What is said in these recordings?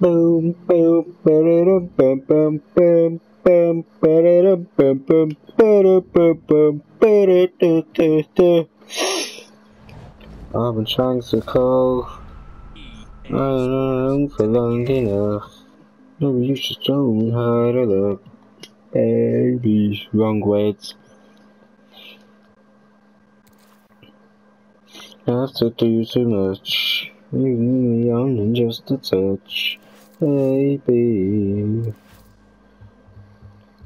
Boom, boom, ba-da-dum, bum, bum, bum, bum, ba-da-dum, bum, bum, ba-da-bum, bum, ba-da-da-da-da. I've been trying to call. I don't know for long enough. Maybe you should show me how to look. Baby, wrong words. I have to do too much. Leave me on in just a touch, baby.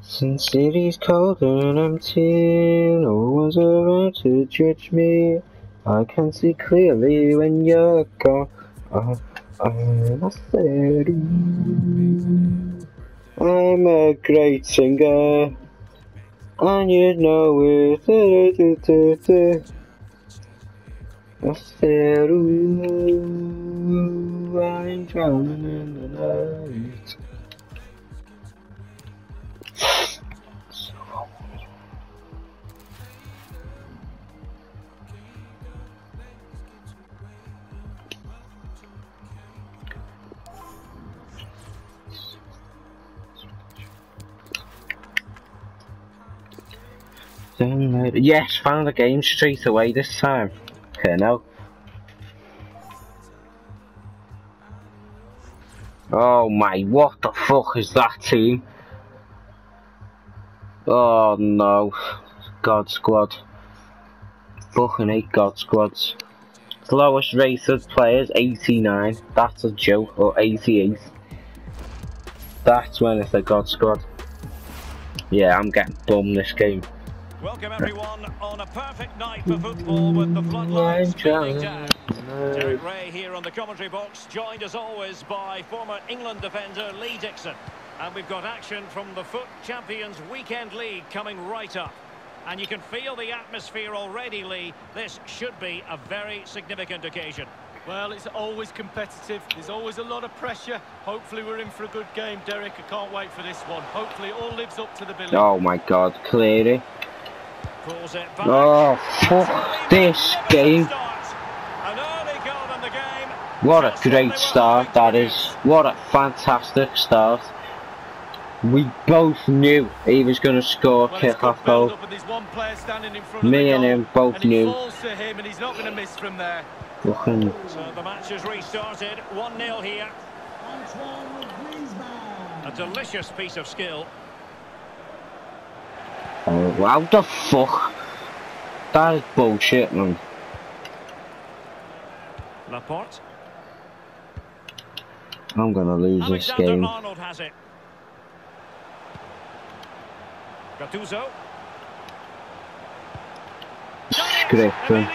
Since city's cold and empty, no one's around to judge me. I can see clearly when you're gone. Uh, I'm a city. I'm a great singer, and you know it. Da, da, da. I said, ooh, I'm drowning in the night. Uh, yes, found the game straight away this time. Okay, now. Oh my, what the fuck is that team? Oh no. God Squad. Fucking hate God Squads. Lowest rated players, 89. That's a joke. Or 88. That's when it's a God Squad. Yeah, I'm getting bummed this game. Welcome everyone on a perfect night for football with the floodlights beaming down. Derek Ray here on the commentary box, joined as always by former England defender Lee Dixon. And we've got action from the FUT Champions Weekend League coming right up. And you can feel the atmosphere already, Lee. This should be a very significant occasion. Well, it's always competitive. There's always a lot of pressure. Hopefully we're in for a good game, Derek. I can't wait for this one. Hopefully it all lives up to the billing. Oh my god, clearly. Pulls it back. Oh, fuck this game. An early goal in the game. What a great start that is. What a fantastic start. We both knew he was going to score Well, kick-off goal. build-up and there's one player standing in front of Me and him both and knew. falls him and he's not going to miss from there. Fucking So the match has restarted. 1-0 here. A delicious piece of skill. Oh, how the fuck? That is bullshit, man. Laporte. I'm gonna lose this game. Arnold has it. Gattuso. Scripting.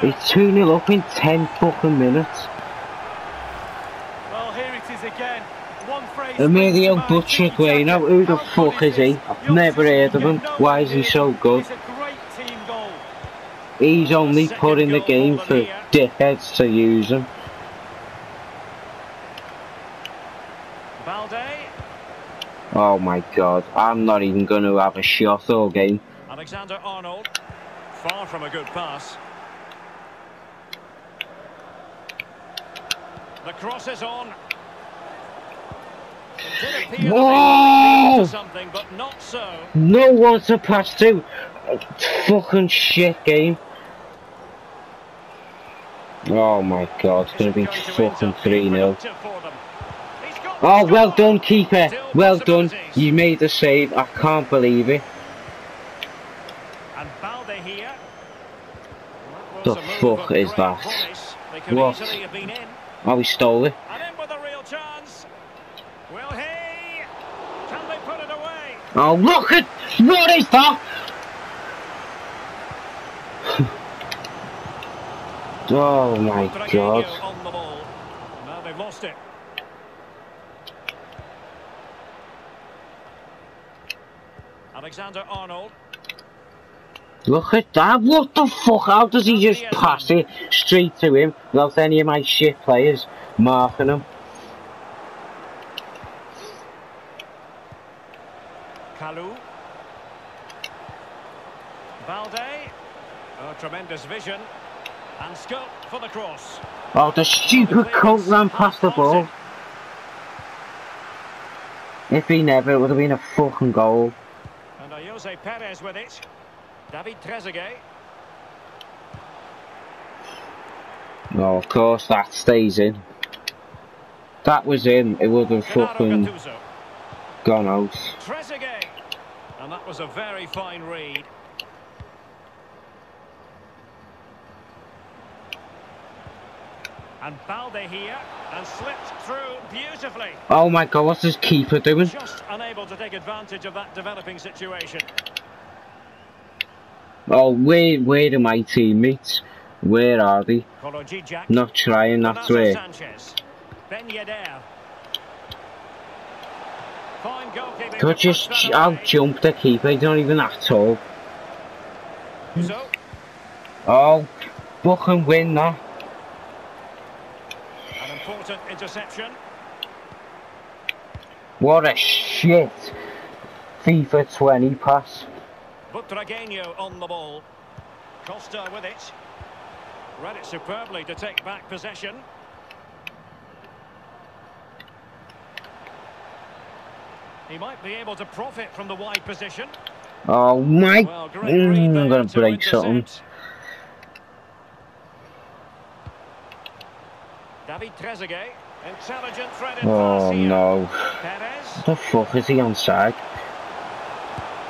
He's 2 0 up in 10 fucking minutes. Well, here it is again. Emilio to. Butragueño, who the fuck is he? I've never heard of him. Why is he so good? It's a great team goal. He's only put in the game for dickheads to use him. Oh my god, I'm not even gonna have a shot all game. Alexander Arnold. Far from a good pass. The cross is on. It did appear that they might Whoa! No one to pass to. Oh, fucking shit game. Oh my god, it's gonna be fucking 3 0. productive for them. He's got Oh, well done, keeper. Well done. You made the save. I can't believe it. And Balde here. The fuck is that? What? Oh, he stole it. And in with a real chance. Will he? Can they put it away? Oh, look at. What is that? oh my god. on the ball. Now they've lost it. Alexander Arnold. Look at that. What the fuck? How does he just pass it straight to him without any of my shit players marking him? Kalou. Balde. Oh, vision. And scope for the cross. Oh, the stupid cunt ran past the ball. If he never, it would have been a fucking goal. And Jose Perez with it. David Trezeguet. No, of course that stays in. That was in, it would have fucking gone out. Trezeguet. And that was a very fine read. And Balde here, and slipped through beautifully. Oh my god, what's this keeper doing? Just unable to take advantage of that developing situation. Oh, where, where are my teammates? Where are they? Not trying, where. Sanchez. Ben Yedder. Could just that out jump the keeper, he's not even that tall. So, Oh, fucking win that. An important interception. What a shit FIFA 20 pass. Butragueño on the ball. Costa with it. Read it superbly to take back possession. He might be able to profit from the wide position. Oh my, Well, Mm, I'm gonna to break something. David Trezeguet. Intelligent threaded Oh no. Perez. What the fuck is he onside?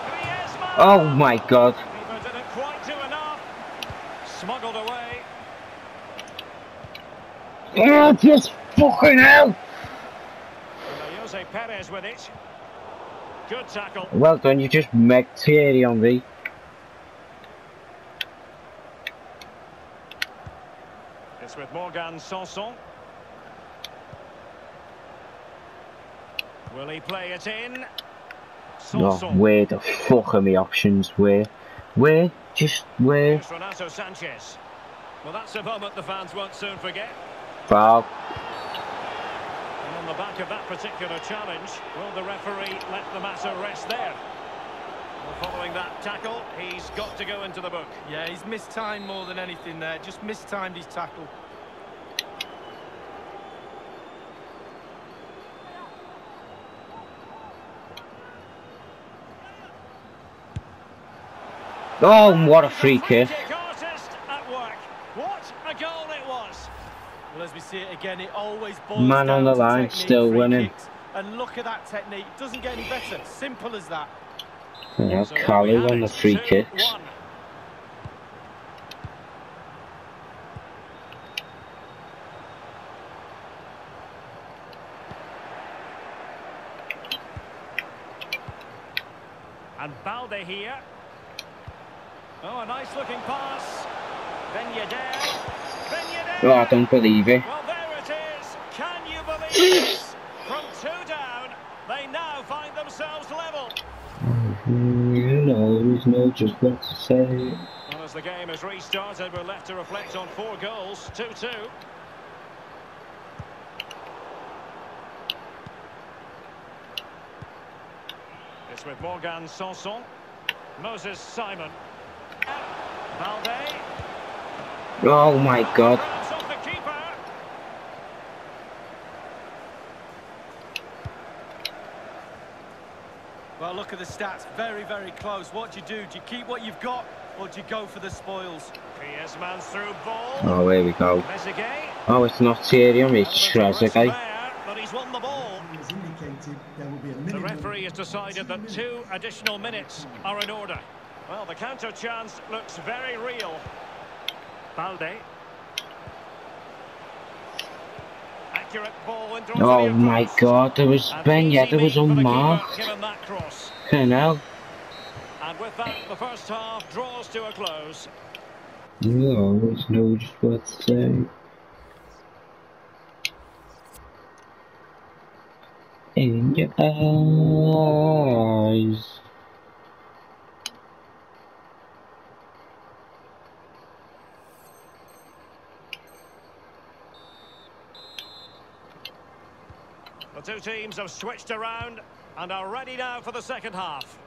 Griezmann. Oh my god. Keeper didn't quite do enough. Smuggled away. Oh, just fucking hell. Jose Perez with it. Good tackle. Well done, you just made Thierry on me. It's with Morgan Sanson. Will he play it in? Oh, where the fuck are my options? Where? Where? Just where? Here's Renato Sanches. Well, that's a moment the fans won't soon forget. Foul. And on the back of that particular challenge, will the referee let the matter rest there? Well, following that tackle, he's got to go into the book. Yeah, he's mistimed more than anything there. Just mistimed his tackle. Oh, what a free kick. Kick artist at work. What a goal it was. Well, as we see it again, it always boils Man on the line, still winning. And look at that technique. Doesn't get any better. Simple as that. Yeah, So on the free 2-1. And Balde here. Oh, a nice looking pass. Ben Yedder. Ben Yedder. Oh, I don't believe it. Well, there it is. Can you believe this? From two down, they now find themselves level. You know, know just what to say. Well, as the game has restarted, we're left to reflect on four goals. 2-2. It's with Morgan Sanson. Moses Simon. Balde. Oh my god. Grabs off the keeper. Well, look at the stats. Very, very close. What do you do? Do you keep what you've got, or do you go for the spoils? Griezmann's through ball. Oh, here we go. Oh, it's not Thierry it's Well, the Trezeguet. there, But he's won the ball. It indicated there will be a The referee has decided that two additional minutes are in order. Well, the counter chance looks very real. Balde. Accurate ball into Oh my post. god, there was And Ben easy Yedder was lead for the keeper, unmarked. Given. Fucking hell. And with that, the first half draws to a close. You always know just what to say. In your eyes. The two teams have switched around and are ready now for the second half.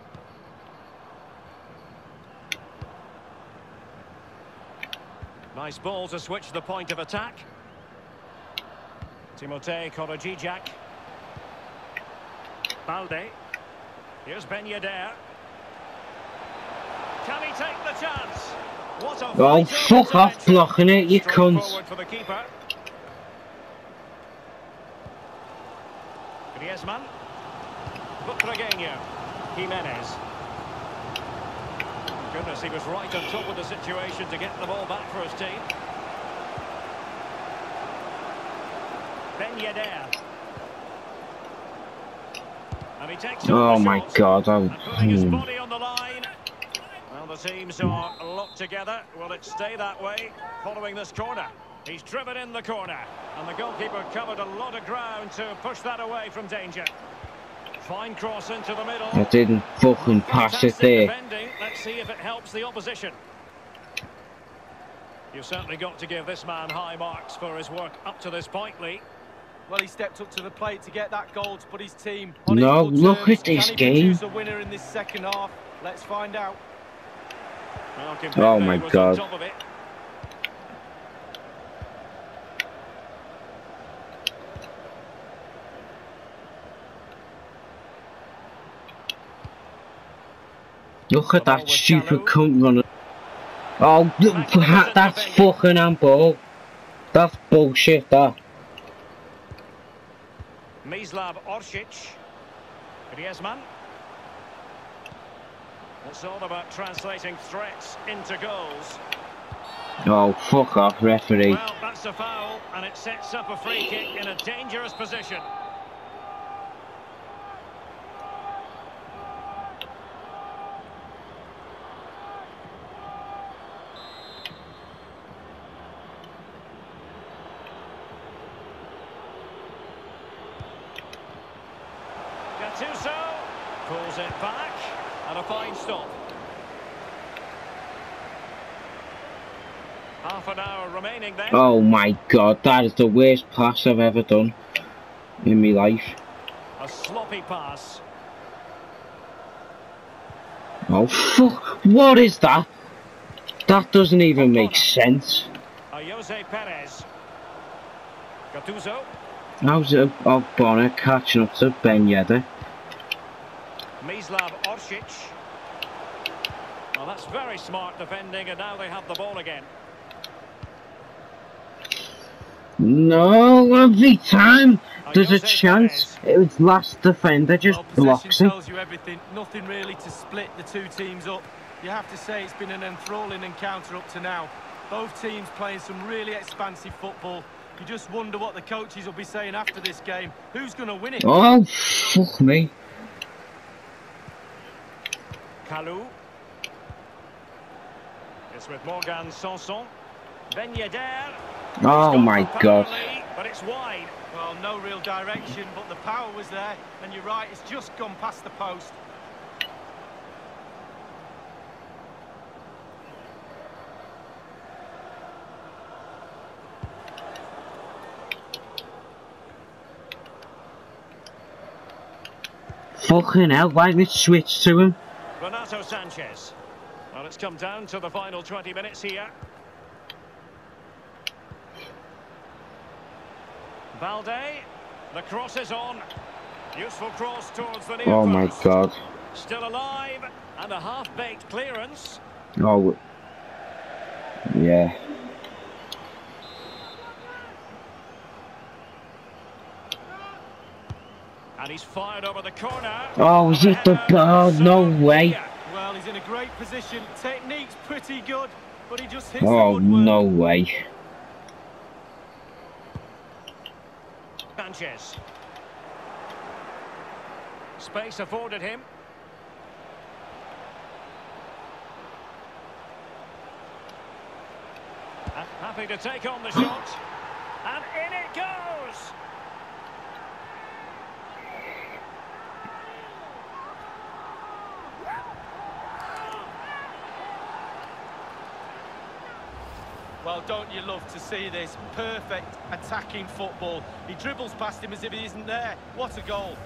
Nice ball to switch the point of attack. Timothée Kolodziejczak. Balde. Here's Ben Yedder. Can he take the chance? What a Oh, fuck off blocking it, you Straight cunt. forward for the keeper. Griezmann. Butragueño. Jimenez. Goodness, he was right on top of the situation to get the ball back for his team. Ben Yedder. And he takes Oh my shot. god, I'm... Putting his body on the line. Well, the teams are locked together. Will it stay that way following this corner? He's driven in the corner. And the goalkeeper covered a lot of ground to push that away from danger. Fine cross into the middle. I didn't fucking pass it Fantastic there. defending. Let's see if it helps the opposition. You've certainly got to give this man high marks for his work up to this point, Lee. Well, he stepped up to the plate to get that goal to put his team on No, look terms. at this Can he game. produce a winner in this second half? Let's find out. Well, Oh Kimpembe my was God. On top of it. Look at that stupid cunt running. Oh, look, Back to the that, that's fucking handball. That's bullshit, that. Mislav Orsic. Griezmann. It's all about translating threats into goals. Oh, fuck off, referee. Well, that's a foul, and it sets up a free kick in a dangerous position. Gattuso pulls it back, and a fine stop. Half an hour remaining then. Oh my god, that is the worst pass I've ever done in my life. A sloppy pass. Oh, fuck. What is that? That doesn't even make sense. A Jose Perez. Gattuso. How's it oh, Bonner catching up to Ben Yedder? Mislav Orsic. Well, that's very smart defending, and now they have the ball again. No, every time there's a chance, its last defender just Well, blocks him. tells you everything. Nothing really to split the two teams up. You have to say it's been an enthralling encounter up to now. Both teams playing some really expansive football. You just wonder what the coaches will be saying after this game. Who's going to win it? Oh, fuck me. Kalou. It's with Morgan Sanson. Ben Yedder. Oh my god. But it's wide. Well, no real direction, but the power was there. And you're right, it's just gone past the post. Fucking hell, why didn't it switch to him? Renato Sanches. Well, it's come down to the final 20 minutes here. Balde. The cross is on. Useful cross towards the near Oh my post. god. Still alive. And a half-baked clearance. Oh. Yeah. And he's fired over the corner. Oh, is it the ball? No way. Well, he's in a great position. Technique's pretty good, but he just hits Oh, no way. Sanchez. Space afforded him. And happy to take on the shot. And in it goes! Well, don't you love to see this? Perfect attacking football. He dribbles past him as if he isn't there. What a goal.